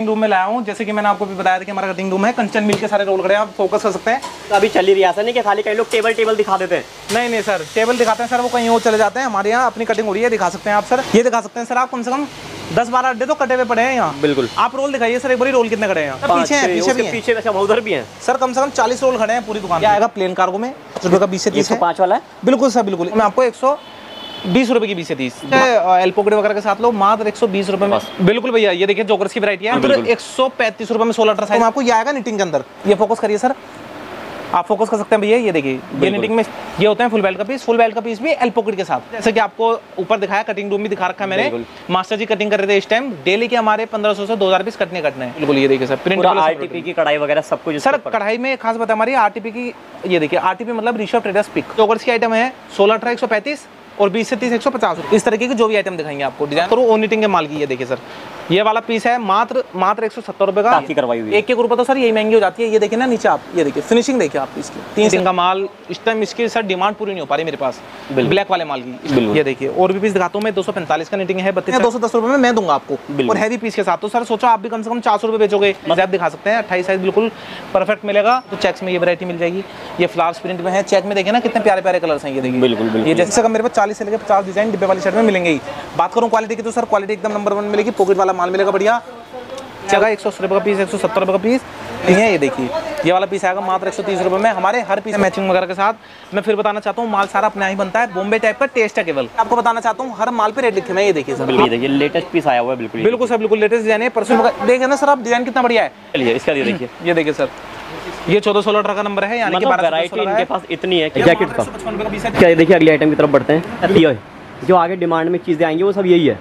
Room में लाया हूँ। जैसे कि मैंने आपको भी बताया था कि हमारा कटिंग रूम है कंचन मिल के सारे रोल हैं। आप फोकस कर सकते हैं। तो अभी चल ही रही है ऐसा नहीं कि खाली कई लोग टेबल टेबल दिखा देते हैं। नहीं नहीं सर टेबल दिखाते हैं सर वो कहीं और चले जाते हैं। हमारे यहाँ अपनी कटिंग हो रही है दिखा सकते हैं आप सर ये दिखा सकते हैं सर आप कम से कम दस बारह अड्डे तो कटे हुए पड़े हैं यहाँ। बिल्कुल। आप रोल दिखाइए सर एक बारी रोल कितने खड़े हैं। पीछे हैं पीछे भी पीछे अच्छा उधर भी हैं। सर कम से कम चालीस रोल खड़े हैं पूरी दुकान आएगा? प्लेन कार्गो में? बीस से तीस पाँच वाला है? बिल्कुल सर बिल्कुल। मैं आपको एक सौ बीस रुपए की बीस से तीस। एल पॉकेट वगैरह के साथ लो मात्र एक सौ बीस रुपए में। बिल्कुल भैया ये देखिए जोकर्स की वैरायटी है। बिल्कुल। एक सौ पैंतीस रुपए में सोलह अठारह साइज़ आपको ये आएगा निटिंग के अंदर। ये फोकस करिए सर आप फोकस कर सकते हैं भैया ये देखिए। ये निटिंग में ये होते हैं फुल बेल्ट का पीस फुल बेल्ट का पीस भी एल पॉकेट के साथ। जैसे कि आपको ऊपर दिखाया कटिंग रूम भी दिखा रखा है मैंने। मास्टर जी कटिंग कर रहे थे इस टाइम डेली के हमारे पंद्रह सौ से दो हज़ार पीस कटने कटने। हैं बिल्कुल ये देखिए सर प्रिंट पूरा आरटीपी की कढ़ाई वगैरह सब कुछ सर कढ़ाई में खास बात है हमारी आरटीपी की ये देखिए आरटीपी मतलब रिशॉप ट्रेडर्स पिक जोकर्स की आइटम है सोलह अठारह एक सौ पैंतीस। और बीस से तीस, एक सौ पचास। इस तरीके की जो भी आइटम दिखाएँगे आपको डिज़ाइन तो वो नीटिंग के माल की ये देखिए सर। ये वाला पीस है मात्र मात्र एक सौ सत्तर रुपए का। करवाई हुई एक एक रुपए तो सर यही महँगी हो जाती है। ये देखिए ना नीचे आप ये देखिए फिनिशिंग देखिए आप इसकी। तीन दिन का माल इस टाइम इसकी सर डिमांड पूरी नहीं हो पा रही मेरे पास। ब्लैक वाले माल की। ये देखिए और भी पीस दिखाता हूँ मैं दो सौ पैंतालीस का नीटिंग है बत्तीस दो सौ दस रुपए में मैं दूँगा आपको। और हैवी पीस के साथ। तो सर सोचो आप भी कम से कम चार सौ रुपए बेचोगे। आप दिखा सकते हैं अट्ठाईस साइज़ बिल्कुल परफेक्ट मिलेगा। तो चेक्स में ये वैरायटी मिल जाएगी। ये फ्लावर्स प्रिंट में है चेक में देखिए ना कितने प्यारे प्यारे कलर्स हैं ये देखिए। बिल्कुल। ये जैसे मेरे पास चालीस से लेकर पचास डिज़ाइन डिब्बे वाली शर्ट में मिलेंगे बात करूँ क्वालिटी की तो सर क्वालिटी एकदम नंबर वन मिलेगी पॉकेट वाला माल मिलेगा बढ़िया। जगह एक सौ अस्सी रुपये का पीस एक सौ सत्तर रुपये का पीस ये है ये देखिए। ये वाला पीस आएगा मात्र एक सौ तीस रुपये में। हमारे हर पीस मैचिंग वगैरह के साथ। मैं फिर बताना चाहता हूँ माल सारा अपने ही बनता है। बॉम्बे टाइप का टेस्ट है केवल। आपको बताना चाहता हूँ हर माल पे रेट लिखे हुए हैं ये देखिए सर। बिल्कुल देखिए लेटेस्ट पीस आया हुआ है बिल्कुल। बिल्कुल सर बिल्कुल लेटेस्ट डिज़ाइन है। परसों का- देखिए ना सर आप डिज़ाइन कितना बढ़िया है। चलिए इसका ये देखिए। ये देखिए सर। ये चौदह सोलह अठारह का नंबर है यानी कि मतलब वैरायटी इनके पास इतनी है कि जैकेट का। 155 रुपये का पीस है। क्या ये देखिए अगली आइटम की तरफ़ बढ़ते हैं। जो आगे डिमांड में चीज़ें आएँगी वो सब यही है।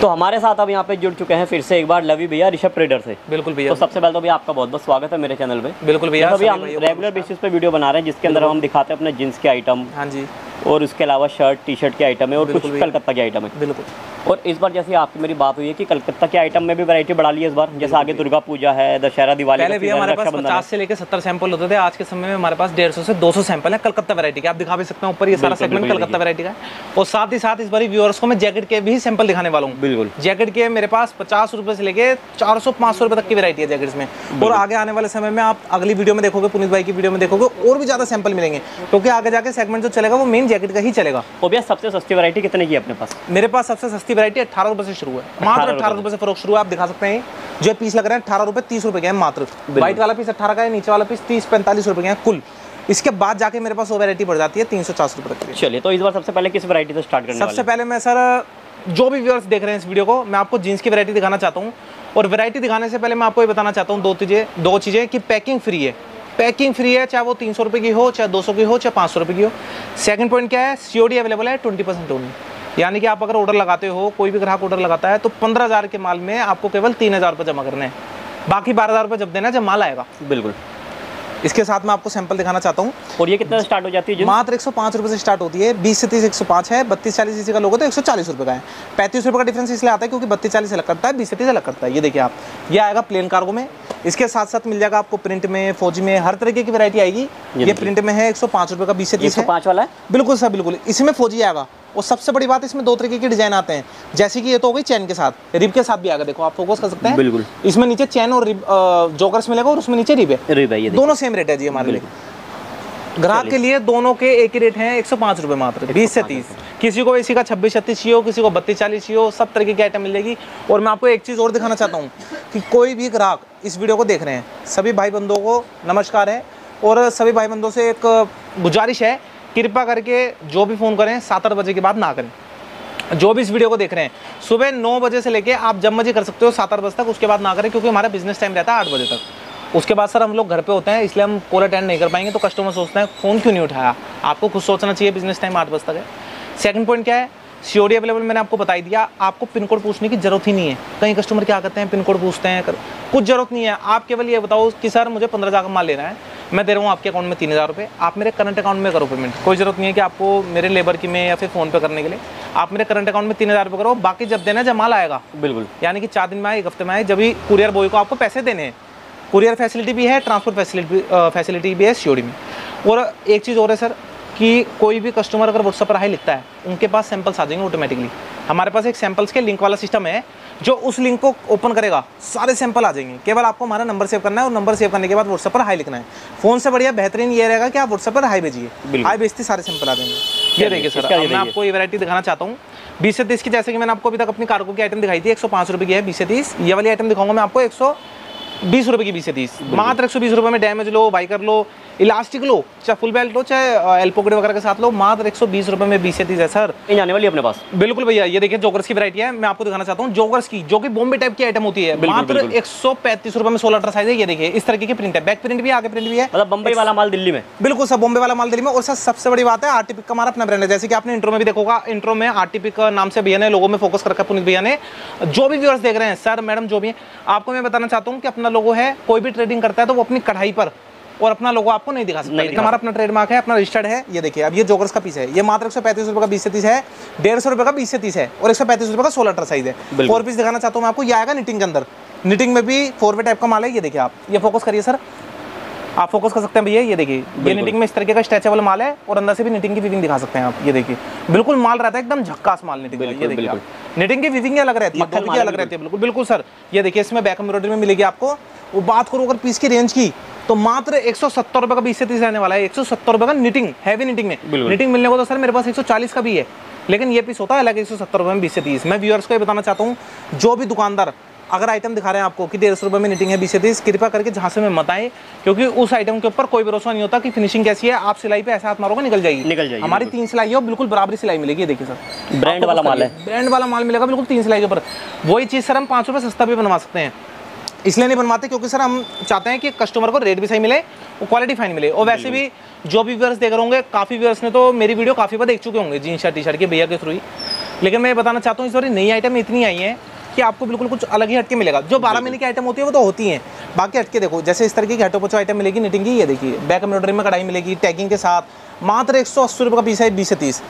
तो हमारे साथ अब यहाँ पे जुड़ चुके हैं फिर से एक बार लवी भैया ऋषभ ट्रेडर से। बिल्कुल भैया। तो सबसे पहले तो भैया आपका बहुत बहुत स्वागत है मेरे चैनल पे। बिल्कुल भैया तो भैया हम रेगुलर बेसिस पे वीडियो बना रहे हैं जिसके अंदर हम दिखाते हैं अपने जींस के आइटम हाँ जी। और उसके अलावा शर्ट टी शर्ट के आइटम है और कुछ कलकत्ता के आइटम है। बिल्कुल। और इस बार जैसे आपकी मेरी बात हुई है कि कलकत्ता के आइटम में भी वैरायटी बढ़ा ली है इस बार। जैसे आगे दुर्गा पूजा है दशहरा दिवाली पहले भी हमारे पास पचास से लेकर सत्तर सैंपल होते थे आज के समय में हमारे पास डेढ़ सौ से दो सौ सैंपल है कलकत्ता वैरायटी के। आप दिखा भी सकते हैं ऊपर ये सारा सेगमेंट कलकत्ता वैरायटी का और साथ ही साथ इस बार व्यूअर्स को मैं जैकेट के भी सैंपल दिखाने वाला हूँ। बिल्कुल। जैकेट के मेरे पास पचास रुपए से लेकर चार सौ पाँच सौ रुपए तक की वैरायटी है जैकेट्स में। और आगे आने वाले समय में आप अगली वीडियो में देखोगे पुनीत भाई की वीडियो में देखोगे और भी ज़्यादा सैंपल मिलेंगे। क्योंकि आगे जाके सेगमेंट जो चलेगा वो मेन जैकेट का ही चलेगा। और भैया सबसे सस्ती वैरायटी कितने की है अपने पास? मेरे पास सबसे सस्ती वैरायटी अठारह रुपए से शुरू है। मात्र अठारह रुपए से फरोख शुरू है आप दिखा सकते हैं। जो पीस लग रहे हैं अठारह रुपए तीस रुपए के हैं मात्र। व्हाइट वाला पीस अठारह का है नीचे वाला पीस तीस पैंतालीस रुपए के हैं कुल। इसके बाद जाके मेरे पास वो वैरायटी बढ़ जाती है तीन सौ चालीस तक चलिए तो इस बार सबसे पहले किस वैरायटी से स्टार्ट करने सबसे पहले मैं सर जो भी व्यूअर्स देख रहे हैं इस वीडियो को मैं आपको जीन्स की वैरायटी दिखाना चाहता हूँ। और वैरायटी दिखाने से पहले मैं आपको ये बताना चाहता हूँ दो चीज़ें दो चीज़ें कि पैकिंग फ्री है। पैकिंग फ्री है चाहे वो तीन सौ रुपये की हो चाहे दो सौ की हो चाहे पाँच सौ रुपये की हो। सेकंड पॉइंट क्या है? सीओडी अवेलेबल है ट्वेंटी परसेंट ओनली यानी कि आप अगर ऑर्डर लगाते हो कोई भी ग्राहक ऑर्डर लगाता है तो पंद्रह हज़ार के माल में आपको केवल तीन हज़ार रुपये जमा करने हैं। बाकी बारह हज़ार रुपये जब देना जब माल आएगा। बिल्कुल। इसके साथ मैं आपको सैंपल दिखाना चाहता हूँ। और ये कितना स्टार्ट हो जाती है मात्र एक सौ पाँच रुपये से स्टार्ट होती है बीस से तीस एक सौ पाँच है बत्तीस चालीस इसी का लोगो तो एक सौ चालीस रुपये का है। पैंतीस रुपये का डिफरेंस इसलिए आता है क्योंकि बत्तीस चालीस अलग करता है बीस से तीस अलग करता है। ये देखिए आप ये आएगा प्लेन कार्गो में। इसके साथ साथ मिल जाएगा आपको प्रिंट में फौजी में हर तरीके की वैरायटी आएगी। ये। प्रिंट में है एक सौ पाँच रुपये का बीस से तीस पाँच वाला है? बिल्कुल सर बिल्कुल। इसमें फौजी आएगा। और सबसे बड़ी बात इसमें दो तरीके के डिज़ाइन आते हैं। जैसे कि ये तो हो गई चैन के साथ। रिब के साथ भी आएगा। देखो आप फोकस कर सकते हैं। बिल्कुल। इसमें नीचे चैन और रिब जोकर्स मिलेगा और उसमें नीचे रिब है। रिब है ये दोनों सेम रेट है जी हमारे लिए। ग्राहक के लिए दोनों के एक ही रेट हैं एक सौ पाँच रुपये मात्र बीस से तीस। किसी को इसी का छब्बीस छत्तीस चाहिए हो किसी को बत्तीस चालीस चाहिए हो सब तरीके की आइटम मिलेगी। और मैं आपको एक चीज़ और दिखाना चाहता हूँ कि कोई भी ग्राहक इस वीडियो को देख रहे हैं सभी भाई बंधुओं को नमस्कार है। और सभी भाई बंधुओं से एक गुजारिश है कृपा करके जो भी फ़ोन करें सात आठ बजे के बाद ना करें। जो भी इस वीडियो को देख रहे हैं सुबह नौ बजे से लेके आप जब मर्ज़ी कर सकते हो सात आठ बजे तक उसके बाद ना करें क्योंकि हमारा बिज़नेस टाइम रहता है आठ बजे तक। उसके बाद सर हम लोग घर पे होते हैं इसलिए हम कॉल अटेंड नहीं कर पाएँगे तो कस्टमर सोचते हैं फ़ोन क्यों नहीं उठाया? आपको खुद सोचना चाहिए बिज़नेस टाइम आठ बजे तक है सेकंड पॉइंट क्या है? सीओडी अवेलेबल मैंने आपको बताई दिया आपको पिन कोड पूछने की ज़रूरत ही नहीं है। कई कस्टमर क्या करते हैं पिन कोड पूछते हैं कर... कुछ ज़रूरत नहीं है। आप केवल ये बताओ कि सर मुझे पंद्रह हज़ार का माल लेना है मैं दे रहा हूँ आपके अकाउंट में तीन हज़ार रुपये आप मेरे करंट अकाउंट में करो पेमेंट कोई ज़रूरत नहीं है कि आपको मेरे लेबर की में या फिर फ़ोन पे करने के लिए। आप मेरे करंट अकाउंट में तीन हज़ार रुपये करो बाकी जब देना है, जब माल आएगा। बिल्कुल। यानी कि चार दिन में आए एक हफ़्ते में आए जब भी कुरियर बॉय को आपको पैसे देने हैं। कुरियर फैसिलिटी भी है ट्रांसपोर्ट फैसिलिटी फैसिलिटी भी है सीओडी में। और एक चीज़ और है सर कि कोई भी कस्टमर अगर व्हाट्सएप पर हाई लिखता है उनके पास सैंपल्स आ जाएँगे ऑटोमेटिकली हमारे पास एक सैंपल्स के लिंक वाला सिस्टम है जो उस लिंक को ओपन करेगा सारे सैंपल आ जाएँगे। केवल आपको हमारा नंबर सेव करना है और नंबर सेव करने के बाद व्हाट्सएप पर हाई लिखना है। फ़ोन से बढ़िया बेहतरीन ये रहेगा कि आप व्हाट्सएप पर हाई भेजिए। हाई भेजते सारे सैंपल आ जाएँगे। ये देखिए सर मैं आपको ये वैरायटी दिखाना चाहता हूँ। बीस से तीस की जैसे कि मैंने आपको अभी तक अपनी कारकों की आइटम दिखाई थी एक सौ पाँच रुपये की है बीस से तीस। ये वाली आइटम दिखाऊँगा मैं आपको एक सौ बीस रुपये की बीस से तीस मात्र एक सौ बीस रुपये में डैमेज लो बाई कर लो इलास्टिक लो चाहे फुल बेल्ट लो चाहे एल्पोकेट वगैरह के साथ लो मात्र एक सौ बीस रुपये में बीस से तीस है सर नहीं जाने वाली अपने पास। बिल्कुल भैया ये देखिए जोगर्स की वैरायटी है मैं आपको दिखाना चाहता हूँ जोगर्स की जो कि बॉम्बे टाइप की आइटम होती है मात्र एक सौ पैंतीस रुपये में सोलह अल्ट्रा साइज़ है ये देखिए इस तरीके की प्रिंट है। बैक प्रिंट भी आगे प्रिंट भी है। मतलब बम्बई वाला माल दिल्ली में। बिल्कुल सर बॉम्बे वाला माल दिल्ली में। और सर सबसे बड़ी बात है आरटीपी का हमारा अपना ब्रांड है। जैसे कि आपने इंट्रो में भी देखोगा इंट्रो में आरटीपी का नाम से भैया ने लोगों में फोकस कर रखा है भैया ने। जो भी व्यूअर्स देख रहे हैं सर मैडम जो भी आपको मैं बताना चाहता हूँ कि अपना लोगो है कोई भी ट्रेडिंग करता है तो वो अपनी कढ़ाई पर और अपना लोगो आपको नहीं दिखा सकता। हमारा अपना ट्रेडमार्क है अपना रजिस्टर्ड है। ये देखिए अब ये जोगर्स का पीस है। ये मात्र एक सौ पैंतीस रुपये का बीस से तीस है। डेढ़ सौ रुपये का बीस से तीस है। और एक सौ पैंतीस रुपये का सोलह टर साइज़ है। फोर पीस दिखाना चाहता हूँ मैं आपको ये आएगा निटिंग के अंदर। निटिंग में भी फोर वे टाइप का माल है ये देखिए आप। ये फोकस करिए सर आप फोकस कर सकते हैं भैया ये देखिए। ये निटिंग में इस तरीके का स्ट्रेचेबल माल है और अंदर से भी निटिंग की विविंग दिखा सकते हैं आप ये देखिए। बिल्कुल माल रहता है एकदम झक्कास माल निटिंग ये देखिए निटिंग की विविंग अलग रहती है की अलग रहती है बिल्कुल। बिल्कुल सर ये देखिए इसमें बैक एम्ब्रॉयडरी में मिलेगी आपको। वो बात करो अगर पीस की रेंज की तो मात्र एक सौ सत्तर रुपये का बीस से तीस रहने वाला है। एक सौ सत्तर रुपये का निटिंग हैवी निटिंग में। निटिंग मिलने को तो सर मेरे पास एक सौ चालीस का भी है। लेकिन ये पीस होता है अलग एक सौ सत्तर रुपये में बीस से तीस। मैं व्यूअर्स को ये बताना चाहता हूँ जो भी दुकानदार अगर आइटम दिखा रहे हैं आपको कि डेढ़ सौ रुपये में निटिंग है बीस से तीस कृपा करके जहाँ से मैं मत आए क्योंकि उस आइटम के ऊपर कोई भरोसा नहीं होता कि फिनिशिंग कैसी है। आप सिलाई पे ऐसा हाथ मारोगे निकल जाएगी। निकल जाएगी, हमारी तीन सिलाई है बिल्कुल बराबरी सिलाई मिलेगी देखिए सर। ब्रांड वाला माल है। ब्रांड वाला माल मिलेगा बिल्कुल तीन सिलाई के ऊपर। वही चीज़ सर हम पाँच रुपये सस्ता भी बनवा सकते हैं। इसलिए नहीं बनवाते क्योंकि सर हम चाहते हैं कि कस्टमर को रेट भी सही मिले और क्वालिटी फाइन मिले। और वैसे भी जो भी व्यूअर्स देख रहे होंगे काफ़ी व्यवर्स ने तो मेरी वीडियो काफ़ी बार देख चुके होंगे जीन शर्ट टी शर्ट के भैया के थ्रू ही। लेकिन मैं ये बताना चाहता हूँ इस बार नई आइटम इतनी आई है कि आपको बिल्कुल कुछ अलग ही हटके मिलेगा। जो बारह महीने की आइटम होती है वो तो होती हैं। बाकी हटके देखो जैसे इस तरीके की हटो पचो आइटम मिलेगी निटिंग की ये देखिए बैक एम्ब्रॉडरी में कढ़ाई मिलेगी टैगिंग के साथ मात्र एक सौ अस्सी रुपये का पीस है बीस से तीस।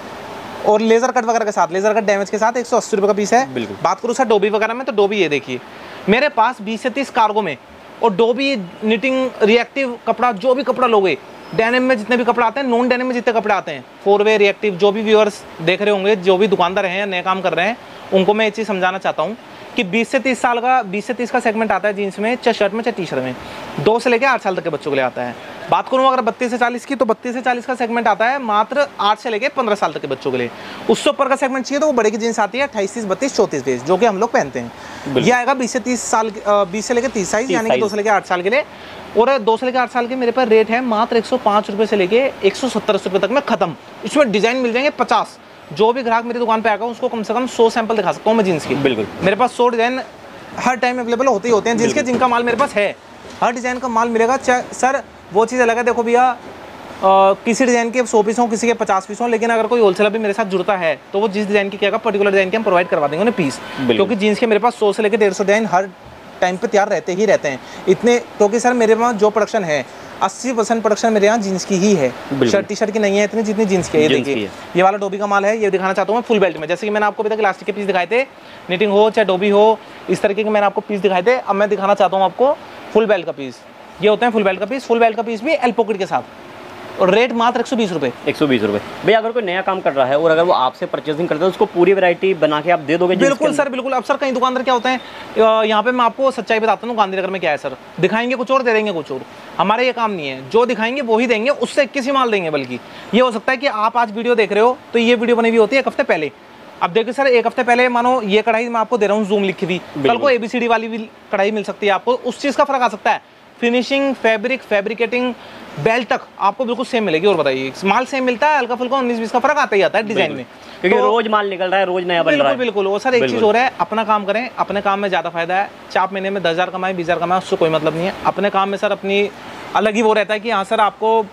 और लेजर कट वगैरह के साथ लेजर कट डैमेज के साथ एक सौ अस्सी रुपये का पीस है। बिल्कुल। बात करूँ सर डोबी वगैरह में तो डोबी ये देखिए। मेरे पास बीस से तीस कार्गो में और डोबी निटिंग रिएक्टिव कपड़ा जो भी कपड़ा लोगे डेनिम में जितने भी कपड़े आते हैं नॉन डेनिम में जितने कपड़े आते हैं फोर वे रिएक्टिव जो भी व्यूअर्स देख रहे होंगे, जो भी दुकानदार हैं या नए काम कर रहे हैं, उनको मैं ये चीज़ समझाना चाहता हूँ कि 20 से 30 साल का 20 से 30 का सेगमेंट आता है जीन्स में, चाहे शर्ट में, चाहे टी शर्ट में, दो से लेकर आठ साल तक के बच्चों के लिए आता है। बात करूँ अगर बत्तीस से चालीस की तो बत्तीस से चालीस का सेगमेंट आता है मात्र आठ से लेकर पंद्रह साल तक के बच्चों के लिए। उससे ऊपर का सेगमेंट चाहिए तो वो बड़े की जीन्स आती है अट्ठाईस तीस बत्तीस चौंतीस बीस जो कि हम लोग पहनते हैं। बिल्कुल। ये आएगा बीस से तीस साल बीस से लेकर तीस साइज़ यानी कि दो से लेकर आठ साल के लिए। और दो से लेकर आठ साल के मेरे पास रेट है मात्र एक सौ पाँच रुपये से लेकर एक सौ सत्तर रुपये तक में खत्म। इसमें डिज़ाइन मिल जाएँगे पचास। जो भी ग्राहक मेरी दुकान पे आएगा उसको कम से कम सौ सैंपल दिखा सकता हूँ मैं जीन्स की। बिल्कुल। मेरे पास सौ डिज़ाइन हर टाइम अवेलेबल होते ही होते हैं। जिसके जिनका माल मेरे पास है हर डिज़ाइन का माल मिलेगा। सर वो चीज़ अलग है। देखो भैया किसी डिज़ाइन के सौ पीस हों किसी के पचास पीस हों लेकिन अगर कोई होलसेलर भी मेरे साथ जुड़ता है तो वो जिस डिज़ाइन की क्या पर्टिकुलर डिज़ाइन के हम प्रोवाइड करवा देंगे उन्हें पीस क्योंकि जीन्स के मेरे पास सौ से लेकर डेढ़ सौ डिज़ाइन हर टाइम पे तैयार रहते ही रहते हैं। इतने क्योंकि सर मेरे पास जो प्रोडक्शन है अस्सी परसेंट प्रोडक्शन मेरे यहाँ जीन्स की ही है। शर्ट टी शर्ट की नहीं है इतनी जितनी जींस की है। ये देखिए ये वाला डोबी का माल है ये दिखाना चाहता हूँ मैं फुल बेल्ट में। जैसे कि मैंने आपको अभी तक इलास्टिक के पीस दिखाए थे निटिंग हो चाहे डोबी हो इस तरीके के मैंने आपको पीस दिखाए थे। अब मैं दिखाना चाहता हूँ आपको फुल बेल्ट का पीस ये होते हैं फुल बेल्ट का पीस फुल बेल्ट का पीस भी एल पॉकेट के साथ। और रेट मात्र एक सौ बीस रुपये एक सौ बीस रुपये भैया अगर कोई नया काम कर रहा है और अगर वो आपसे परचेसिंग करता है तो उसको पूरी वैरायटी बना के आप दे दोगे बिल्कुल सर बिल्कुल। अब सर कई दुकानदार क्या होते हैं यहाँ पे मैं आपको सच्चाई बताता हूँ गांधीनगर में क्या है सर दिखाएँगे कुछ और दे देंगे कुछ और। हमारे ये काम नहीं है। जो दिखाएँगे वो ही देंगे उससे इक्कीस ही माल देंगे बल्कि। ये हो सकता है कि आप आज वीडियो देख रहे हो तो ये वीडियो बनी हुई होती है एक हफ़्ते पहले। अब देखिए सर एक हफ़्ते पहले मानो ये कढ़ाई मैं आपको दे रहा हूँ जूम लिखी हुई। कल को एबीसीडी वाली भी कढ़ाई मिल सकती है आपको उस चीज़ का फ़र्क आ सकता है। फिनिशिंग फैब्रिक फैब्रिकेटिंग बेल्ट तक आपको बिल्कुल सेम मिलेगी। और बताइए माल सेम मिलता है हल्का फुल्का उन्नीस बीस का फ़र्क आता ही आता है डिज़ाइन में। क्योंकि तो- रोज माल निकल रहा है रोज नया बन रहा बिल्कुल है। बिल्कुल वो सर एक चीज़ हो रहा है अपना काम करें अपने काम में ज़्यादा फ़ायदा है। चार महीने में दस हज़ार कमाए बीस हज़ार कमाए उससे कोई मतलब नहीं है। अपने काम में सर अपनी अलग ही वो रहता है कि हाँ सर आपको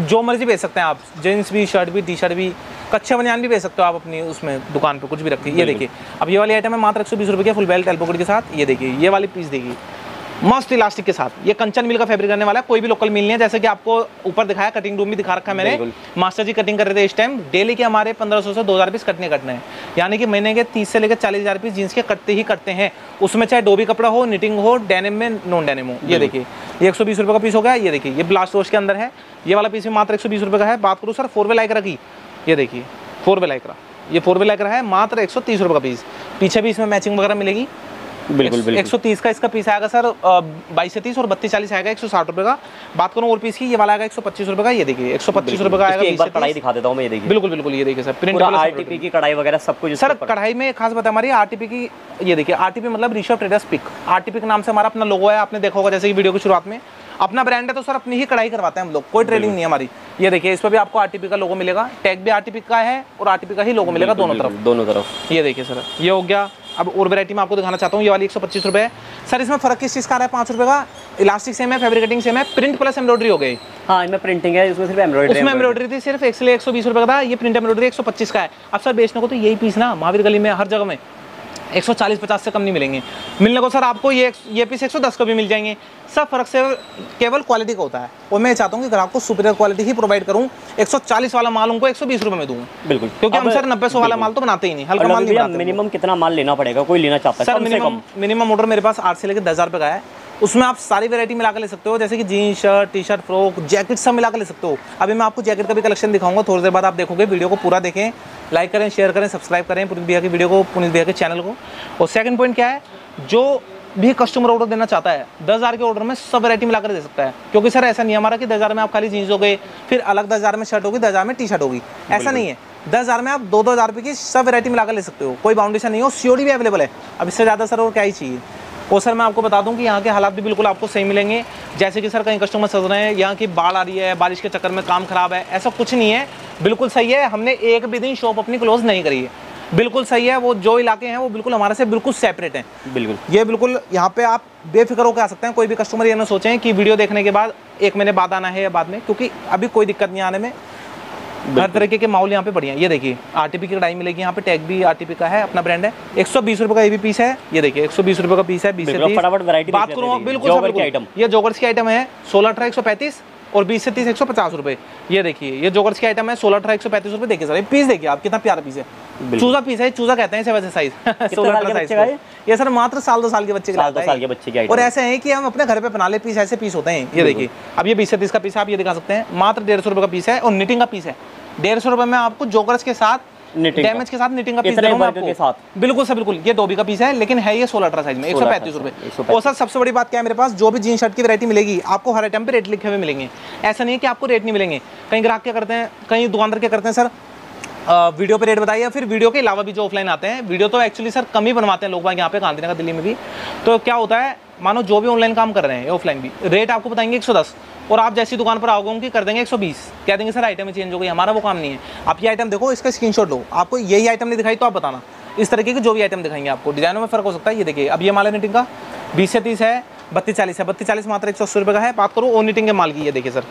जो मर्ज़ी बेच सकते हैं आप। जीन्स भी शर्ट भी टी शर्ट भी कच्चे बनियान भी बेच सकते हो आप अपनी उसमें दुकान पे कुछ भी रखिए। ये देखिए अब ये वाली आइटम है मात्र एक सौ बीस रुपये की फुल बेल्ट एल्पोकेट के साथ। ये देखिए ये वाली पीस देखिए। मस्त इलास्टिक के साथ। ये कंचन मिल का फैब्रिक करने वाला है कोई भी लोकल मिल नहीं है जैसे कि आपको ऊपर दिखाया कटिंग रूम भी दिखा रखा है मैंने। मास्टर जी कटिंग कर रहे थे इस टाइम डेली के हमारे 1500 से 2000 पीस कटने कटने हैं। यानी कि महीने के 30 से लेकर 40000 पीस जींस के कटते ही कटते हैं। उसमें चाहे डोबी कपड़ा हो निटिंग हो डेनिम में नॉन डेनिम हो। ये देखिए ये एक सौ का पीस हो गया। ये देखिए ये ब्लास्ट वॉश के अंदर है। ये वाला पीस भी मात्र एक सौ का है। बात करूँ सर फोर वे लाइकरा की। ये देखिए फोर वे लाइकरा ये फोर वे लाइकरा है मात्र एक सौ का पीस पीछे भी इसमें मैचिंग वगैरह मिलेगी। बिल्कुल एक बिल्कुल। सौ तीस का इसका पीस आएगा सर बाईस से तीस और बत्तीस चालीस आएगा एक सौ साठ रुपये का। बात करूँ और पीस की ये वाला आएगा एक सौ पच्चीस रुपये का ये देखिए एक सौ पच्चीस रुपये का आएगा एक बार कढ़ाई दिखा देता हूँ मैं ये देखिए। बिल्कुल बिल्कुल ये देखिए सर प्रिंट पूरा आरटीपी की कढ़ाई वगैरह सब कुछ सर कढ़ाई में खास बात हमारी आरटीपी की ये देखिए आरटीपी मतलब ऋषभ ट्रेडर्स पिक आरटीपी के नाम से हमारा अपना लोगो है आपने देखा होगा जैसे कि वीडियो की शुरुआत में। अपना ब्रांड है तो सर अपनी ही कढ़ाई करवाते हैं हम लोग कोई ट्रेडिंग नहीं है हमारी। ये देखिए इस पर भी आपको आरटीपी का लोगो मिलेगा टैग भी आरटीपी का है और आरटीपी का ही लोगो मिलेगा दोनों तरफ़। दोनों तरफ़। ये देखिए सर ये हो गया अब और वैरायटी में आपको दिखाना चाहता हूँ ये वाली एक सौ पच्चीस रुपये सर इसमें फ़र्क किस चीज़ का आ रहा है? पाँच रुपये का। इलास्टिक सेम है फैब्रिकेटिंग सेम है। प्रिंट प्लस एम्ब्रॉडरी हो गई। हाँ इनमें प्रिंटिंग है इसमें सिर्फ़ एम्ब्रॉयडरी उसमें एम्ब्रॉयडरी थी सिर्फ़ एक एक सौ बीस रुपये का था। ये प्रिंट एम्ब्रॉयडरी एक सौ पच्चीस का है। अब सर बेचने को तो यही पीस ना महावीर गली में हर जगह में। 140 50 से कम नहीं मिलेंगे। मिलने को सर आपको ये ये पीस 110 का भी मिल जाएँगे। सब फ़र्क से केवल क्वालिटी का होता है। और मैं चाहता हूँ कि ग्राहक को सुपीरियर क्वालिटी ही प्रोवाइड करूँ 140 वाला माल उनको 120 रुपए में दूँ। बिल्कुल। क्योंकि हम सर 90 सौ वाला माल तो बनाते ही नहीं हल्का माल नहीं मिनिमम कितना माल लेना पड़ेगा? कोई लेना चाहता है? सर मिनिमम ऑर्डर मेरे पास आठ से लेकर दस हज़ार का है। उसमें आप सारी वैरायटी मिला कर ले सकते हो जैसे कि jeans shirt T shirt frock jacket सब मिला कर ले सकते हो। अभी मैं आपको जैकेट का भी कलेक्शन दिखाऊँगा थोड़ी देर बाद आप देखोगे वीडियो को पूरा देखें लाइक करें शेयर करें सब्सक्राइब करें पुनीत भैया की वीडियो को पुनीत भैया के चैनल को। और सेकंड पॉइंट क्या है जो भी कस्टमर ऑर्डर देना चाहता है दस हज़ार के ऑर्डर में सब वैरायटी मिलाकर दे सकता है। क्योंकि सर ऐसा नहीं हमारा कि दस हज़ार में आप खाली जीन्स हो गए फिर अलग दस हज़ार में शर्ट होगी दस हज़ार में टी शर्ट होगी। ऐसा नहीं है। दस हज़ार में आप दो दो हज़ार रुपये की सब वैरायटी मिला कर ले सकते हो कोई बाउंडेशन नहीं हो सीओडी भी अवेलेबल है। अब इससे ज़्यादा सर और क्या ही चाहिए? और सर मैं आपको बता दूँ कि यहाँ के हालात भी बिल्कुल आपको सही मिलेंगे। जैसे कि सर कहीं कस्टमर सज रहे हैं यहाँ की बाढ़ आ रही है बारिश के चक्कर में काम खराब है ऐसा कुछ नहीं है। बिल्कुल सही है हमने एक भी दिन शॉप अपनी क्लोज नहीं करी है। बिल्कुल सही है वो जो इलाके हैं वो बिल्कुल हमारे से बिल्कुल सेपरेट हैं। बिल्कुल। ये बिल्कुल यहाँ पे आप बेफिक्र होकर आ सकते हैं कोई भी कस्टमर ये ना सोचें कि वीडियो देखने के बाद एक महीने बाद आना है या बाद में क्योंकि अभी कोई दिक्कत नहीं आने में। हर तरीके के माउल यहाँ पे बढ़िया ये देखिए आरटीपी की कढ़ाई मिलेगी यहाँ पे टैग भी आरटीपी का है अपना ब्रांड है। एक सौ बीस रुपए का ये भी पीस है। ये देखिए एक सौ बीस रुपए का पीस है बीस से बात करूँ बिल्कुल। ये जोगर्स की आइटम है सोलह अठारह एक सौ पैंतीस। और बीस से तीस एक सौ पचास रुपये ये देखिए ये जोगर्स की आइटम है सोलह अठारह एक सौ पैंतीस रुपये देखिए सर ये पीस देखिए आप कितना प्यारा पीस है। चूजा पीस है चूजा कहते हैं वैसे साइज़ सोलह अठारह साइज़ ये? ये सर मात्र साल दो साल के बच्चे साल दो साल के बच्चे की और ऐसे हैं कि हम अपने घर पे बना ले पीस ऐसे पीस होते हैं। ये देखिए अब ये बीस से तीस का पीस है आप ये दिखा सकते हैं। मात्र डेढ़ सौ रुपये का पीस है और निटिंग का पीस है। डेढ़ सौ रुपये में आपको जोकर्स के साथ। डैमेज के। साथ निटिंग का पीस हूँ के। साथ। बिल्कुल सर बिल्कुल। ये डोबी का पीस है लेकिन है ये सोलह अठारह साइज़ में एक सौ पैंतीस 135 रुपये और सर सबसे बड़ी बात क्या है मेरे पास? जो भी जीन शर्ट की वैरायटी मिलेगी आपको हर आइटम पे रेट लिखे हुए मिलेंगे। ऐसा नहीं है कि आपको रेट नहीं मिलेंगे। कहीं ग्राहक क्या करते हैं कहीं दुकानदार क्या करते हैं सर? वीडियो पे रेट बताइए। फिर वीडियो के अलावा भी जो ऑफलाइन आते हैं वीडियो तो एक्चुअली सर कम ही बनवाते हैं लोग यहाँ पे गांधीनगर दिल्ली में भी। तो क्या होता है मानो जो भी ऑनलाइन काम कर रहे हैं ऑफलाइन भी रेट आपको बताएँगे 110 और आप जैसी दुकान पर आओगे, उनकी कर देंगे 120 कह देंगे, सर आइटम चेंज हो गई, हमारा वो काम नहीं है। आप ये आइटम देखो, इसका स्क्रीनशॉट लो। आपको यही आइटम नहीं दिखाई तो आप बताना। इस तरीके की जो भी आइटम दिखाएँगे आपको। डिजाइनों में फ़र्क हो सकता है। ये देखिए, अब ये माल है निटिंग का। बीस से तीस है, बत्तीस चालीस है। बत्तीस चालीस मात्र एक सौ अस्सी रुपये का है। बात करूँ ओ निटिंग के माल की, ये देखिए, सर।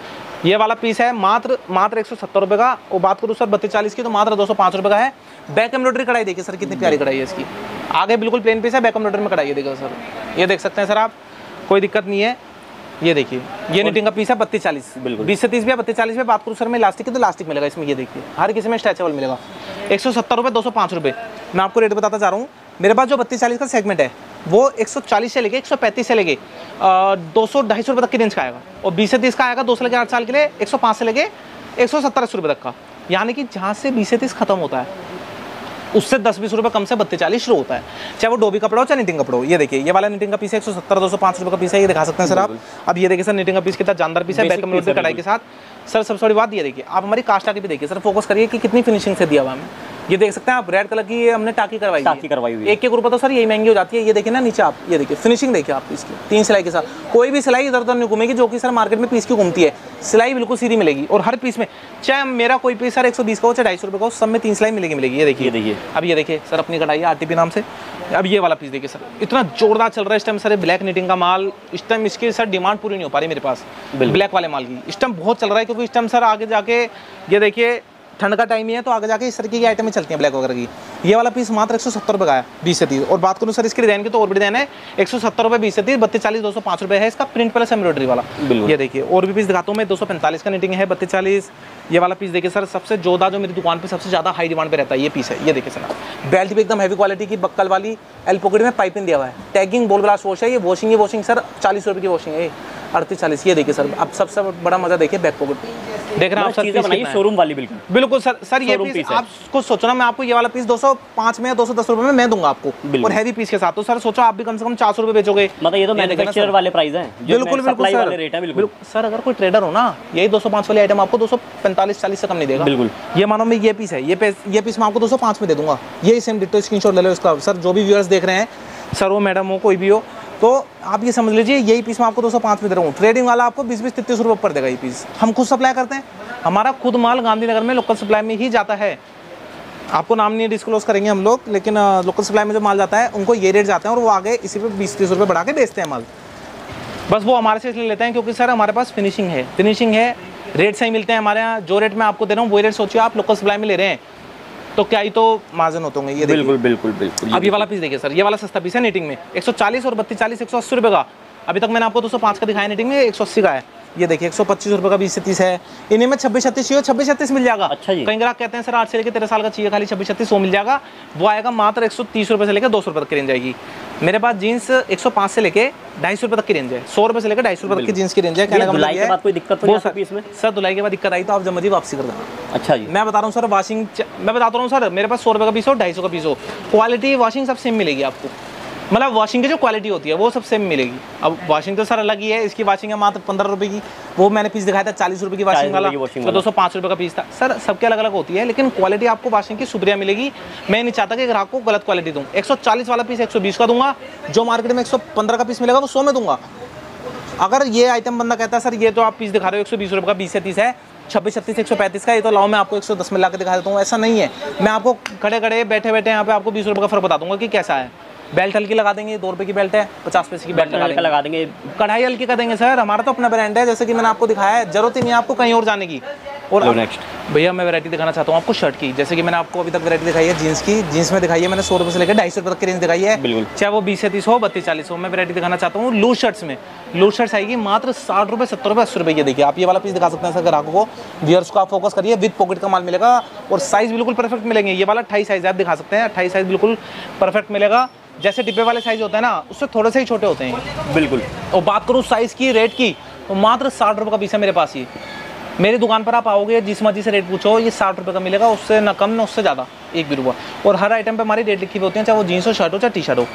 ये वाला पीस है, मात्र मात्र एक सौ सत्तर रुपये का। और बात करूँ, सर, बत्तीस चालीस की तो मात्र दो सौ पाँच रुपये का है। बैक एम्ब्रॉयडरी कढ़ाई, देखिए, सर, कितनी प्यारी कढ़ाई है इसकी। आगे बिल्कुल प्लेन पीस है बैक एम्ब्रॉयडरी में कढ़ाई देखिए, सर। ये देख सकते हैं, सर, आप। कोई दिक्कत नहीं है। ये देखिए ये निटिंग का पीस है बत्तीस चालीस। बिल्कुल। बीस से तीस भी है बत्तीस चालीस में बात करूँ सर मैं इलास्टिक की तो इलास्टिक मिलेगा इसमें ये देखिए। हर किसी में स्ट्रेचेबल मिलेगा। एक सौ सत्तर रुपये दो सौ पाँच रुपये मैं आपको रेट बताता जा रहा हूँ। मेरे पास जो बत्तीस चालीस का सेगमेंट है वो एक सौ चालीस से लेके एक सौ पैंतीस से लेके दो सौ ढाई सौ रुपये तक की रेंज का आएगा। और बीस से तीस का आएगा दो से लेके आठ साल के लिए एक सौ पाँच से लेके एक सौ सत्तर अस्सी रुपये तक का। यानी कि जहाँ से बीस से तीस खत्म होता है उससे दस बीस रुपये कम से बत्तीस चालीस शुरू होता है। चाहे वो डोबी कपड़ा हो चाहे नीटिंग कपड़ा हो ये देखिए ये वाला नीटिंग का पीस है एक सौ सत्तर दो सौ पाँच रुपये का पीस है ये दिखा सकते हैं सर आप। अब ये देखिए सर नीटिंग का पीस कितना जानदार पीस है बैक piece कटाई कढ़ाई के साथ। सर सबसे बड़ी बात ये देखिए आप हमारी कास्ट आगे भी देखिए सर फोकस करिए कि कितनी फिनिशिंग से दिया हुआ हमें। ये देख सकते हैं आप रेड कलर की ये हमने टाकी करवाई है। टाकी करवाई हुई है। एक एक रुपये तो सर यही महँगी हो जाती है। ये देखिए ना नीचे आप ये देखिए फिनिशिंग देखिए आप इसकी तीन सिलाई के साथ। कोई भी सिलाई इधर उधर नहीं घूमेगी जो कि सर मार्केट में पीस की घूमती है। सिलाई बिल्कुल सीधी मिलेगी और हर पीस में चाहे मेरा कोई पीस सर एक सौ बीस का हो चाहे ढाई सौ रुपये का हो सब में तीन सिलाई मिलेगी मिलेगी। ये देखिए। देखिए। अब ये देखिए सर अपनी कढ़ाई है आरटीपी नाम से। अब ये वाला पीस देखिए सर इतना जोरदार चल रहा है इस टाइम सर ब्लैक नीटिंग का माल इस टाइम इसकी सर डिमांड पूरी नहीं हो पा रही मेरे पास। ब्लैक वाले माल की। इस टाइम बहुत चल रहा है क्योंकि इस टाइम सर आगे जाके ये देखिए ठंड का टाइम ही है तो आगे जाके इस तरीके की आइटमें चलती हैं ब्लैक वगैरह की। ये वाला पीस मात्र एक सौ सत्तर रुपये का है बीस से तीस। और बात करूँ सर इसके डिज़ाइन की तो और भी डिज़ाइन है एक सौ सत्तर रुपये बीस से तीस बत्तीस चालीस दो सौ पाँच रुपये है इसका प्रिंट प्लस एम्ब्रॉयडरी वाला। ये देखिए और भी पीस दिखाता हूँ मैं दो सौ पैंतालीस का नीटिंग है बत्तीस चालीस। ये वाला पीस देखिए सर सबसे जोधा जो मेरी दुकान पर सबसे ज़्यादा हाई डिमांड पे रहता है ये पीस है। ये देखिए सर बेल्ट भी एकदम हैवी क्वालिटी की बक्कल वाली एल पॉकेट में पाइपिंग दिया हुआ है। टैगिंग बोल ब्लास्ट वॉश है ये वॉशिंग ये वॉशिंग सर चालीस रुपये की वॉशिंग है अड़तीस चालीस ये देखिए सर अब सबसे सब बड़ा मज़ा देखिए बैक पॉकेट देख रहे हैं आप सर। शोरूम वाली बिल्कुल। बिल्कुल सर सर ये पीस है। आप कुछ सोचो ना मैं आपको ये वाला पीस 205 में या 210 रुपए में मैं दूँगा आपको। और हैवी पीस के साथ। तो सर सोचो आप भी कम से कम 400 रुपए बेचोगे। मतलब ये तो देखिए मैन्युफैक्चरर वाले प्राइस हैं बिल्कुल बिल्कुल सर। रेट है बिल्कुल। सर अगर कोई ट्रेडर हो ना यही 205 वाली आइटम आपको 245 40 से कम नहीं देगा। बिल्कुल। ये मानो मैं ये पीस है ये पीस ये पीस मैं आपको 205 में दे दूँगा। यही सेम डिटेल स्क्रीनशॉट ले लो इसका। सर जो भी व्यूअर्स देख रहे हैं सर वो मैडम हो कोई भी हो तो आप ये समझ लीजिए, यही पीस मैं आपको 205 में दे रहा हूँ। ट्रेडिंग वाला आपको 20 बीस तीस रुपये पर देगा ये पीस हम खुद सप्लाई करते हैं। हमारा खुद माल गांधीनगर में लोकल सप्लाई में ही जाता है। आपको नाम नहीं डिस्क्लोज करेंगे हम लोग, लेकिन लोकल सप्लाई में जो माल जाता है, उनको ये रेट जाते हैं और वो आगे इसी पे बीस तीस रुपये बढ़ा के बेचते हैं माल। बस वो हमारे से इसलिए लेते हैं क्योंकि, सर, हमारे पास फिनिशिंग है। फिनिशिंग है रेट सही मिलते हैं हमारे यहाँ। जो रेट मैं आपको दे रहा हूँ वही रेट सोचिए, आप लोकल सप्लाई में ले रहे हैं। तो क्या ही तो मार्जिन होते होंगे ये बिल्कुल बिल्कुल बिल्कुल अब ये वाला पीस देखिए सर ये वाला सस्ता पीस है नेटिंग में। 140 और बत्तीस चालीस एक सौ अस्सी रुपये का। अभी तक मैंने आपको 205 का दिखाया नीटिंग में 180 का है। ये देखिए एक सौ पच्चीस रुपये का बीस से तीस है। इन्हीं में छब्बीस छत्तीस चाहिए छब्बीस छत्तीस मिल जाएगा। अच्छा जी। कई ग्राहक कहते हैं सर आठ से लेकर तेरह साल का चाहिए खाली छब्बीस छत्तीस वो मिल जाएगा। वो आएगा मात्र एक सौ तीस रुपये से लेकर दो सौ रुपये तक की रेंज आएगी। मेरे पास जीन्स एक सौ पाँच से लेकर ढाई सौ रुपये तक की रेंज है। सौ रुपये से लेकर ढाई सौ रुपये तक की जीन्स की रेंज है कहने का मतलब कोई दिक्कत तो वो नहीं इसमें? सर धुलाई के बाद दिक्कत आई तो आप जब मर्ज़ी वापसी कर देना। अच्छा जी। मैं बता रहा हूँ सर वॉशिंग मैं बताता हूँ सर मेरे पास सौ रुपये का पीस हो ढाई सौ का पीस हो। क्वालिटी वॉशिंग सब सेम मिलेगी आपको। मतलब वॉशिंग की जो क्वालिटी होती है वो सब सेम मिलेगी। अब वॉशिंग तो सर अलग ही है इसकी वॉशिंग है मात्र पंद्रह रुपये की। वो मैंने पीस दिखाया था चालीस रुपये की 40 वॉशिंग वाला। रुपए तो दो सौ पाँच रुपये का पीस था। सर सबके अलग अलग होती है लेकिन क्वालिटी आपको वॉशिंग की सुप्रिया मिलेगी। मैं नहीं चाहता कि ग्राहक को गलत क्वालिटी दूँ। एक सौ चालीस वाला पीस एक सौ बीस का दूँगा जो मार्केट में एक सौ पंद्रह का पीस मिलेगा वो सौ में दूँगा। अगर ये आइटम बंदा कहता है सर ये तो आप पीस दिखा रहे हो एक सौ बीस रुपये का बीस से तीस है छब्बीस छत्तीस एक सौ पैंतीस का ये तो लाओ मैं आपको एक सौ दस में ला के दिखा देता हूँ। ऐसा नहीं है। मैं आपको खड़े खड़े बैठे बैठे यहाँ पे आपको बीस रुपये का फ़र्क बता दूँगा कि कैसा है। बेल्ट हल्की लगा देंगे दो रुपये की बेल्ट है पचास पैसे की बेल्ट लगा देंगे। लगा देंगे। कढ़ाई हल्की कर देंगे सर। हमारा तो अपना ब्रांड है जैसे कि मैंने आपको दिखाया है ज़रूरत ही नहीं आपको कहीं और जाने की। और नेक्स्ट भैया मैं वैरायटी दिखाना चाहता हूँ आपको शर्ट की। जैसे कि मैंने आपको अभी तक वैरायटी दिखाई है जीन्स की। जीन्स में दिखाई है मैंने सौ रुपये से लेकर ढाई सौ रुपये तक की रेंज दिखाई है। बिल्कुल। चाहे वो बीस से तीस हो बत्तीस चालीस हो मैं वैरायटी दिखाना चाहता हूँ लूज शर्ट्स में। लूज शर्ट्स आएगी मात्र साठ रुपये सत्तर रुपये अस्सी रुपये की। देखिए आप ये वाला पीस दिखा सकते हैं सर ग्राहकों को। वियर्स को आप फोकस करिए विद पॉकेट का माल मिलेगा और साइज़ बिल्कुल परफेक्ट मिलेंगे। ये वाला अट्ठाईस साइज़ आप दिखा सकते हैं अट्ठाईस साइज़ बिल्कुल परफेक्ट मिलेगा। जैसे डिब्बे वाले साइज़ होते हैं ना उससे थोड़े से ही छोटे होते हैं। बिल्कुल। और बात करूँ साइज़ की रेट की तो मात्र साठ रुपये का पीस है मेरे पास ये। मेरी दुकान पर आप आओगे जिस मर्ज़ी से रेट पूछो ये साठ रुपये का मिलेगा उससे ना कम ना उससे ज़्यादा एक भी रुपया। और हर आइटम पे हमारी रेट लिखी हुई होती है चाहे वो जीन्स हो शर्ट हो चाहे टी शर्ट हो।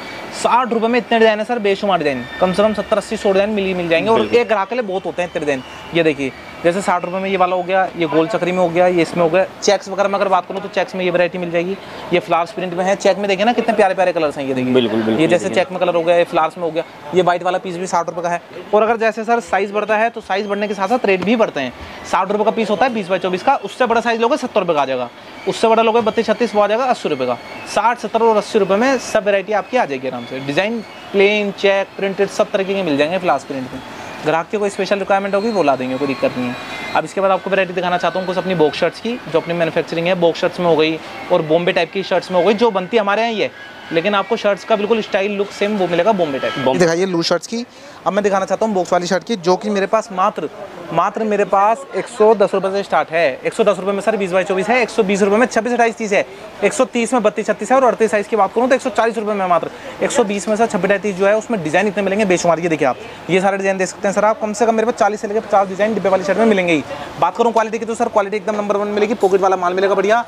साठ रुपये में इतने डिज़ाइन है सर बेशुमार डिज़ाइन कम से कम सत्तर अस्सी सौ डिज़ाइन मिल मिल जाएँगे। और एक ग्राहक के लिए बहुत होते हैं इतने डिज़ाइन ये देखिए जैसे साठ रुपये में ये वाला हो गया ये गोल चक्री में हो गया ये इसमें हो गया। चेक्स वगैरह में अगर बात करूँ तो चेक्स में ये वैरायटी मिल जाएगी। ये फ्लावर्स प्रिंट में है चेक में देखिए ना कितने प्यारे प्यारे कलर्स हैं ये देखिए। बिल्कुल, बिल्कुल, ये जैसे चेक में कलर हो गया ये फ्लावर्स में हो गया। ये वाइट वाला पीस भी साठ रुपये का है। और अगर जैसे सर साइज़ बढ़ता है तो साइज़ बढ़ने के साथ साथ रेट भी बढ़ते हैं। साठ रुपये का पीस होता है बीस बाई चौबीस का उससे बड़ा साइज़ लोगे सत्तर रुपये का आ जाएगा। उससे बड़ा लोगे बत्तीस छत्तीस वो आ जाएगा अस्सी रुपये का। साठ सत्तर और अस्सी रुपये में सब वेरायटी आपकी आ जाएगी आराम से। डिज़ाइन प्लेन चेक प्रिंटेड सब तरीके के मिल जाएँगे फ्लास प्रिंट में। ग्राहक की कोई स्पेशल रिक्वायरमेंट होगी, वो ला देंगे, कोई दिक्कत नहीं है। अब इसके बाद आपको वैरायटी दिखाना चाहता हूँ, कुछ अपनी बॉक्स शर्ट्स की, जो अपनी मैन्युफैक्चरिंग है बॉक्स शर्ट्स में हो गई, और बॉम्बे टाइप की शर्ट्स में हो गई, जो बनती हमारे यहाँ ये है लेकिन आपको शर्ट्स का बिल्कुल स्टाइल लुक सेम वो मिलेगा बॉम्बे टाइप बॉम्बे। दिखाइए लूज शर्ट्स की। अब मैं दिखाना चाहता हूँ बॉक्स वाली शर्ट की जो कि मेरे पास मात्र मात्र मेरे पास एक सौ दस रुपये से स्टार्ट है। एक सौ दस रुपये में सर बीस बाई चौबीस है एक सौ बीस रुपये में छब्बीस अट्ठाईस तीस है। एक सौ तीस में बत्तीस छत्तीस है और अड़तीस साइज़ की बात करूँ तो एक सौ चालीस रुपये में मात्र। एक सौ बीस में सर छब्बीस अट्ठाईस जो है उसमें डिज़ाइन इतने मिलेंगे बेशुमार। ये देखिए आप ये सारे डिज़ाइन देख सकते हैं सर आप। कम से कम मेरे पास चालीस से लेकर पचास डिज़ाइन डिब्बे वाली शर्ट में मिलेंगे ही। बात करूँ क्वालिटी की तो सर क्वालिटी एकदम नंबर वन मिलेगी पॉकेट वाला माल मिलेगा बढ़िया।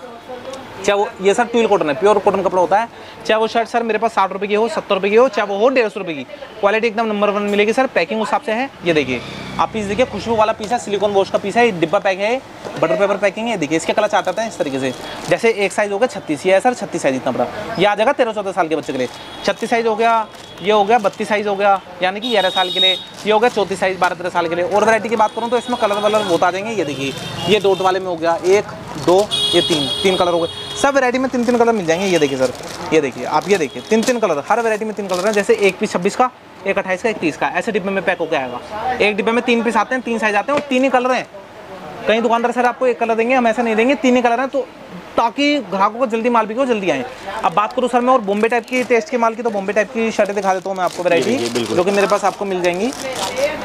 चाहे वो, ये सर ट्यूल कॉटन है प्योर कॉटन कपड़ा होता है। चाहे वो शर्ट सर मेरे पास साठ रुपये की हो, सत्तर रुपये की हो, चाहे वो हो, डेढ़ सौ रुपये की। क्वालिटी एकदम नंबर वन मिलेगी सर पैकिंग उस हिसाब से है। ये देखिए, आप पीस देखिए, खुशबू वाला पीस है सिलिकॉन वॉश का पीस है डिब्बा पैक है बटर पेपर पैकिंग है देखिए, इसके कलर चाहते हैं इस तरीके से। जैसे एक साइज़ हो गया, छत्तीस, ये है सर, छत्तीस साइज़ इतना बड़ा। ये आ जाएगा तेरह चौदह साल के बच्चे के लिए। छत्तीस साइज़ हो गया, ये हो गया, बत्तीस साइज़ हो गया, यानी कि ग्यारह साल के लिए। ये हो गया, चौंतीस साइज़ बारह, तेरह साल के लिए। और वैरायटी की बात करूँ तो इसमें कलर वलर बहुत आ जाएँगे। ये देखिए, ये डोट वाले में हो गया, एक, दो, ये तीन तीन कलर हो गए। सब वैरायटी में तीन तीन कलर मिल जाएँगे। ये देखिए सर ये देखिए, आप ये देखिए तीन तीन कलर हर वैरायटी में तीन कलर है, जैसे एक पीस छब्बीस का, एक अट्ठाईस का, एक तीस का। ऐसे डिब्बे में पैक होकर आएगा। एक डिब्बे में तीन पीस आते हैं, तीन साइज़ आते हैं और तीन ही कलर हैं। कहीं दुकानदार सर आपको एक कलर देंगे, हम ऐसा नहीं देंगे, तीन ही कलर हैं तो ताकि ग्राहकों को जल्दी माल बिके जल्दी आए। अब बात करूँ सर मैं और बॉम्बे टाइप की टेस्ट के माल की तो बॉम्बे टाइप की शर्टें दिखा देता हूँ मैं आपको वैरायटी जो कि मेरे पास आपको मिल जाएँगी।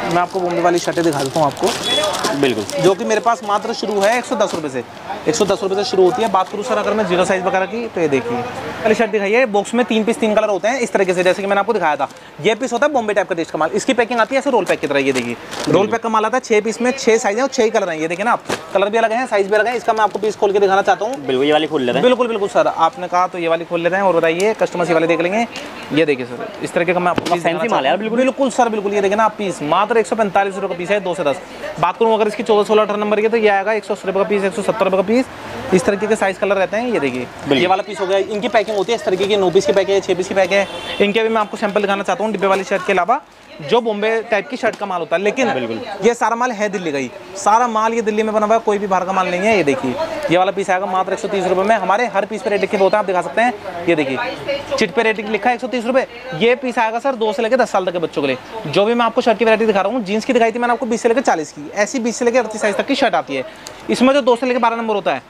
मैं आपको बॉम्बे वाली शर्टें दिखा देता हूँ आपको। बिल्कुल। जो कि मेरे पास मात्र शुरू है एक सौ दस रुपये से। एक सौ दस रुपये से शुरू होती है। बात करूँ सर अगर मैं ज़ीरो साइज़ वगैरह की तो ये देखिए। पहले शर्ट दिखाई है। बॉक्स में तीन पीस तीन कलर होते हैं इस तरीके से जैसे कि मैंने आपको दिखाया था। ये पीस होता है बॉम्बे टाइप का टेस्ट का माल। इसकी पैकिंग आती है ऐसे रोल पैक की तरह ये देखिए। रोल पैक का माल आता है छह पीस में छह साइज़ है और छह कलर है ये देखिए ना आप। कलर भी अलग है साइज़ भी अलग है। इसका मैं आपको पीस खोल के दिखाना चाहता हूँ। बिल्कुल ये वाली खोल लेते हैं। बिल्कुल बिल्कुल सर। आपने कहा तो ये वाली खोल लेते हैं और बताइए कस्टमर ये वाले देख लेंगे। ये देखिए सर इस तरीके का मैं आपको fancy माल है बिल्कुल। बिल्कुल सर बिल्कुल ये देखिए ना आप पीस मात्र एक सौ पैंतालीस रुपये का पीस है दो से दस। बात करूँ अगर इसकी चौदह सोलह अठारह नंबर की तो ये आएगा एक सौ अस्सी रुपये का पीस एक सौ सत्तर रुपये का पीस इस तरीके के साइज़ कलर रहते हैं ये देखिए। ये वाला पीस हो गया इनकी पैकिंग होती है इस तरीके की नौ पीस की पैक है छः पीस की पैक है। इनके भी मैं आपको सैंपल दिखाना चाहता हूँ डिब्बे वाली शर्ट के अलावा। जो बॉम्बे टाइप की शर्ट का माल होता है लेकिन बिल्कुल। ये सारा माल है दिल्ली का ही। सारा माल ये दिल्ली में बना हुआ है कोई भी बाहर का माल नहीं है ये देखिए। ये वाला पीस आएगा मात्र एक सौ तीस रुपये में। हमारे हर पीस पे रेट लिखे होते हैं आप दिखा सकते हैं। ये देखिए चिट पे रेट लिखा है एक सौ तीस रुपये ये पीस आएगा सर दो से लेकर दस साल तक के बच्चों के लिए। जो भी मैं आपको शर्ट की वैरायटी दिखा रहा हूँ जीन्स की दिखाई थी मैंने आपको बीस से लेकर चालीस की। ऐसी बीस से लेकर अड़तीस साइज़ तक की शर्ट आती है। इसमें जो दो से लेकर बारह नंबर होता है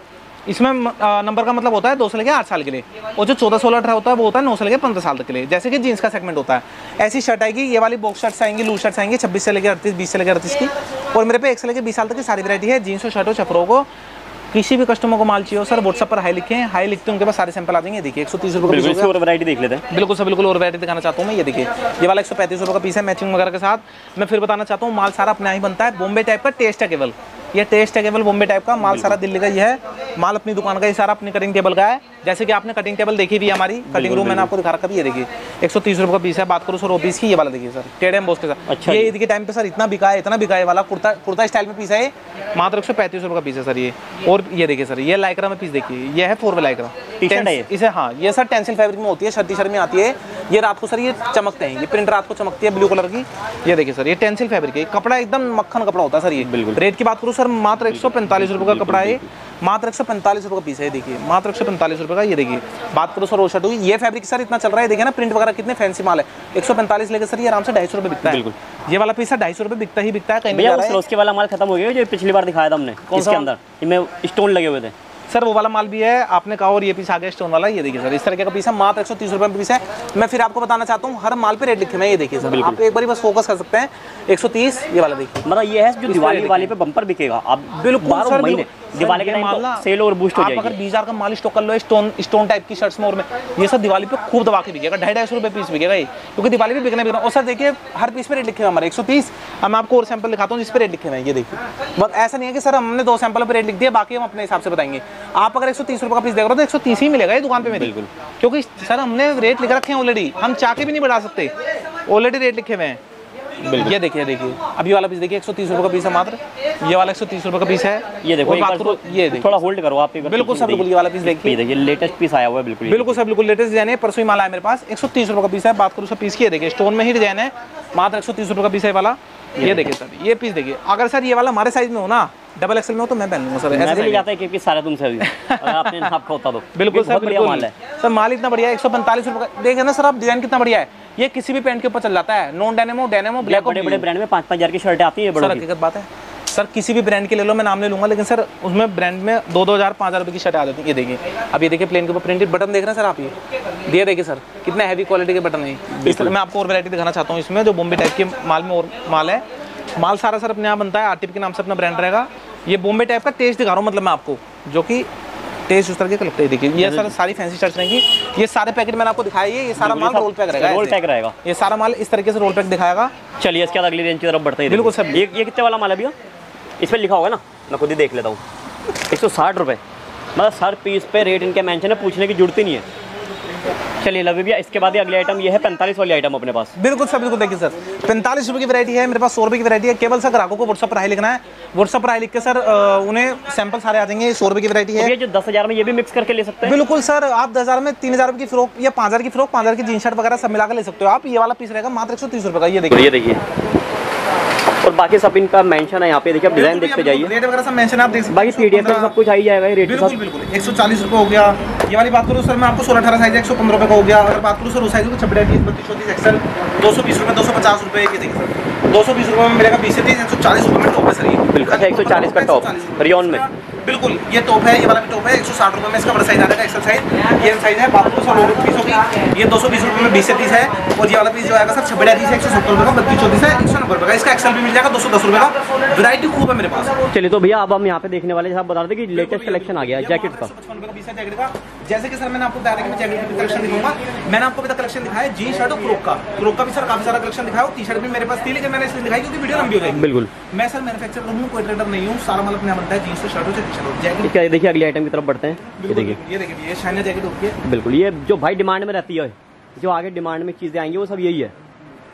इसमें नंबर का मतलब होता है दो से लेकर आठ साल के लिए। और जो चौदह सोलह अठारह होता है वो होता है नौ से लेकर पंद्रह साल तक के लिए। जैसे कि जीन्स का सेगमेंट होता है। ऐसी शर्ट आएगी ये वाली बॉक्स शर्ट्स आएँगी लूज शर्ट्स आएँगी छब्बीस से लेकर अड़तीस बीस से लेकर अड़तीस की। और मेरे पे एक से लेकर बीस साल तक की सारी वैरायटी है। जीन्स और शर्ट और चपरों को किसी भी कस्टमर को माल चाहिए हो सर व्हाट्सअप पर हाई लिखें। हाई लिखते हैं उनके पास सारे सैंपल आ जाएँगे। देखिए एक सौ तीस रुपये और वैरायटी देख लेते हैं। बिल्कुल सर बिल्कुल और वैरायटी दिखाना चाहता हूँ मैं। ये देखिए ये वाला एक सौ पैंतीस रुपये का पीस है मैचिंग वगैरह के साथ। मैं फिर बताना चाहता हूँ माल सारा अपने ही बनता है। बॉम्बे टाइप का टेस्ट है केवल। ये टेस्ट है केवल बॉम्बे टाइप का। माल सारा दिल्ली का ही है। माल अपनी दुकान का ही सारा अपनी कटिंग टेबल का है। जैसे कि आपने कटिंग टेबल देखी भी हमारी। कटिंग रूम मैंने आपको दिखा रखा भी ये देखिए। एक सौ तीस रुपये का पीस है। बात करूँ सर वो पीस की ये वाला देखिए सर। टेढ़े एम्बोस के साथ अच्छा ये ईद के टाइम पे सर इतना बिका है इतना बिका है वाला। कुर्ता कुर्ता स्टाइल में पीस है ये। मात्र एक सौ पैंतीस रुपये का पीस है सर ये। और ये देखिए सर ये लाइक्रा में पीस देखिए। ये है फोर वे लाइक्रा है इसे हाँ ये सर टेंसिल फैब्रिक में होती है शर्ट टी शर्ट में आती है। ये रात को सर ये चमकते हैं ये प्रिंट रात को चमकती है ब्लू कलर की। ये देखिए सर ये टेंसिल फैब्रिक है। कपड़ा एकदम मक्खन कपड़ा होता है सर ये। बिल्कुल। रेट की बात करूँ सर मात्र एक सौ पैंतालीस रुपये का कपड़ा है। मात्र एक सौ पैंतालीस रुपये का पीस है देखिए। मात्र एक सौ पैंतालीस रुपये का ये देखिए। बात करो सर वो शर्ट ये फैब्रिक सर इतना चल रहा है देखिए ना प्रिंट वगैरह कितने फैंसी माल है। एक सौ पैंतालीस लेके सर ये आराम से ढाई सौ रुपये बिकता है। बिल्कुल। ये वाला पीस है ढाई सौ रुपये बिकता ही बिकता है कहीं सरोस्के वाला माल खत्म हो गया जो पिछली बार दिखाया था हमने। कौन सा? अंदर। इनमें स्टोन लगे हुए थे। सर वो वाला माल भी है। आपने कहा और ये पीस आ गया स्टोन वाला। ये देखिए सर इस तरह का पीस है। मात्र एक सौ तीस रुपये में पीस है। मैं फिर आपको बताना चाहता हूँ हर माल पे रेट लिखे मैं ये देखिए सर आप एक बार बस फोकस कर सकते हैं। एक सौ तीस ये वाला देखिए। मतलब ये है जो दिवाली। वाली पे बम्पर बिकेगा। आप बिल्कुल बारह सर महीने दिवाली के सेल और बूस्ट हो अगर बीस हज़ार का माल स्टॉक कर लो स्टोन स्टोन टाइप की शर्ट्स में और में ये सब दिवाली पे खूब दबा के बिकेगा। ढाई ढाई सौ रुपये पीस बिकेगा ये। क्योंकि दिवाली पे बिकने बिकना और सर देखिए हर पीस पे रेट लिखे हुए हमारे। एक सौ तीस अब मैं आपको और सैंपल दिखाता हूँ जिस पे रेट लिखे हुए हैं। ये देखिए। बस ऐसा नहीं है कि सर हमने दो सैंपल पर रेट लिख दिया बाकी हम अपने हिसाब से बताएँगे। आप अगर एक सौ तीस रुपये का पीस देख रहे हो तो एक सौ तीस ही मिलेगा ये दुकान पे मेरी। बिल्कुल। क्योंकि सर हमने रेट लिख रखे हैं ऑलरेडी हम चाह के भी नहीं बढ़ा सकते। ऑलरेडी रेट लिखे हुए हैं। ये देखिए देखिए। अब ये वाला पीस देखिए एक सौ तीस रुपये का पीस है मात्र। ये वाला एक सौ तीस रुपये का पीस है। ये देखो करो ये देखिए। थोड़ा होल्ड करो आप बिल्कुल सर बिल्कुल ये वाला पीस देखिए। देखिए लेटेस्ट पीस आया हुआ है बिल्कुल। बिल्कुल सर बिल्कुल लेटेस्ट डिज़ाइन है। परसों ही माल आया मेरे पास। एक सौ तीस रुपये का पीस है। बात करूँ सर पीस की। देखिए स्टोन में ही डिज़ाइन है। मात्र एक सौ तीस रुपये का पीस है वाला। ये देखिए सर ये पीस देखिए। अगर सर ये वाला हमारे साइज़ में हो ना डबल एक्सल में हो तो मैं पहन लूँगा सर ऐसे ले जाता है क्योंकि सारा तुमसे अभी। अगर आपने नाप का होता दो। बिल्कुल सर बढ़िया बिल्कुल। माल है। सर माल इतना बढ़िया है एक सौ पैंतालीस रुपये का। देखे ना सर आप डिज़ाइन कितना बढ़िया है। ये किसी भी पैंट के ऊपर चल जाता है। नॉन डेनेमो डेनेमो ब्लैक बड़े बड़े ब्रांड में पाँच पाँच हज़ार की शर्ट आती है बड़ों बात है। सर किसी भी ब्रांड के ले लो मैं नाम ले लूँगा लेकिन सर उसमें ब्रांड में दो दो हज़ार पाँच हज़ार रुपये की शर्ट आ जाती है। ये देखिए। अब ये देखिए प्लेन के ऊपर प्रिंटेड बटन देख रहे हैं सर आप ये? ये देखिए सर कितने हैवी क्वालिटी के बटन है इस तरह मैं आपको और वैरायटी दिखाना चाहता हूँ इसमें जो बॉम्बे टाइप के माल में और माल है। माल सारा सर अपने यहाँ बनता है आरटीपी के नाम से अपना ब्रांड रहेगा। ये बॉम्बे टाइप का टेस्ट दिखा रहा हूँ मतलब मैं आपको जो कि टेस्ट उस तरह के लगता है। देखिए ये सर सारी फैंसी शर्ट्स रहेंगी। ये सारे पैकेट मैंने आपको दिखाई है ये सारा माल रोल पैक रहेगा रोल पैक रहेगा। ये सारा माल इस तरीके से रोल पैक दिखाएगा। चलिए इसके बाद अगली रेंज की तरफ़ बढ़ते हैं। बिल्कुल सर। ये ये कितने वाला माल है भैया इस पर लिखा होगा ना मैं खुद ही देख लेता हूँ। एक सौ साठ रुपये मतलब सर पीस पे रेट इनके मेंशन है पूछने की ज़रूरत ही नहीं है। चलिए लवी भैया इसके बाद अगली आइटम ये है पैंतालीस वाली आइटम अपने पास। बिल्कुल सर बिल्कुल देखिए सर पैंतालीस रुपये की वैरायटी है मेरे पास सौ रुपये की वैरायटी है। केवल सर ग्राहकों को व्हाट्सअप पर हाई लिखना है। व्हाट्सअप पर हाई लिख के सर उन्हें सैंपल सारे आ जाएँगे सौ रुपये की वैरायटी है। ये जो दस हज़ार में ये भी मिक्स करके ले सकते हैं? बिल्कुल सर आप दस हज़ार में तीन हज़ार की फ्रॉक या पाँच हज़ार की फ्रॉक पाँच हज़ार की जीन शर्ट वगैरह सब मिला ले सकते हो। आप ये वाला पीस रहेगा मात्र एक सौ तीस रुपये का। ये देखिए। ये देखिए। और बाकी सब इनका मेंशन है यहाँ पे। देखिए आप डिज़ाइन देखते जाइए। रेट वगैरह सब मेंशन आप देख सकते बाकी पीडीएफ में सब कुछ आ ही जाएगा रेट बिल्कुल बिल्कुल एक सौ चालीस रुपये हो गया। ये वाली बात करूँ सर मैं आपको सोलह अठारह साइज़ एक सौ पंद्रह रुपये का हो गया। अगर बात करूँ सर उस साइज़ को छब्बीस तीस बत्तीस चौतीस एक्सल दो सौ बीस रुपये दो सौ पचास रुपये ये देखिए सर। दो सौ बीस रुपये में मिलेगा बीस से तीस एक सौ चालीस रुपये में टॉप है सर ये। बिल्कुल अच्छा एक सौ चालीस का टॉप रियोन में। बिल्कुल ये टॉप है ये वाला भी टॉप है एक सौ साठ रुपये में इसका बड़ा साइज़ आ जाएगा एक्सल साइज़ ये साइज़ है सर रोड पीस होगी। ये दो सौ बीस रुपये में बीस से तीस है। और ये वाला पीस जो आएगा सर छब्बीस तीस एक सौ सत्तर रुपये का बत्तीस चौतीस है एक सौ नब्बे रुपए का। इसका एक्सल भी मिल जाएगा दो सौ दस रुपए का। वैरायटी खूब है मेरे पास। चलिए तो भैया अब हम यहाँ पे देखने वाले जैसे आप बता रहे कि लेटेस्ट कलेक्शन आ गया है जैकेट का। है जैसे कि सर मैंने आपको बताया कि मैं जैकेट का कलेक्शन दिखाऊँगा। मैंने आपको अभी तक कलेक्शन दिखाया है जीन शर्ट और क्रोक का। क्रोक का भी सर काफ़ी सारा कलेक्शन दिखाया टी शर्ट भी मेरे पास थी लेकिन मैंने इसलिए दिखाई क्योंकि वीडियो लंबी हो जाएगी। बिल्कुल। मैं सर मैनुफेक्चर हूँ कोई ट्रेडर नहीं हूँ सारा माल अपने बनता है जीन्स शर्ट हो है देखिए अगली आइटम की तरफ़ बढ़ते हैं। ये देखिए। ये देखिए ये शाइनर जैकेट होती है बिल्कुल ये जो भाई डिमांड में रहती है जो आगे डिमांड में चीज़ें आएँगी वो सब यही है।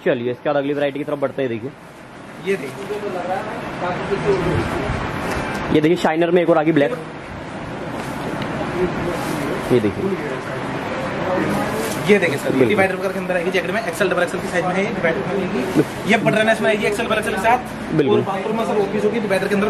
चलिए इसके बाद अगली वैरायटी की तरफ़ बढ़ते हैं देखिए। ये देखिए। ये देखिए शाइनर में एक और आगे ब्लैक ये देखिए। ये देखिए सर। डिवाइडर वगैरह के अंदर आएगी जैकेट में एक्सेल डबल एक्सेल की साइज़ में है ये डिवाइडर में आएगी। ये बटरनेस में आएगी एक्सेल डबल एक्सेल के साथ। बिल्कुल। और में सर वो पीस होगी डिवाइडर के अंदर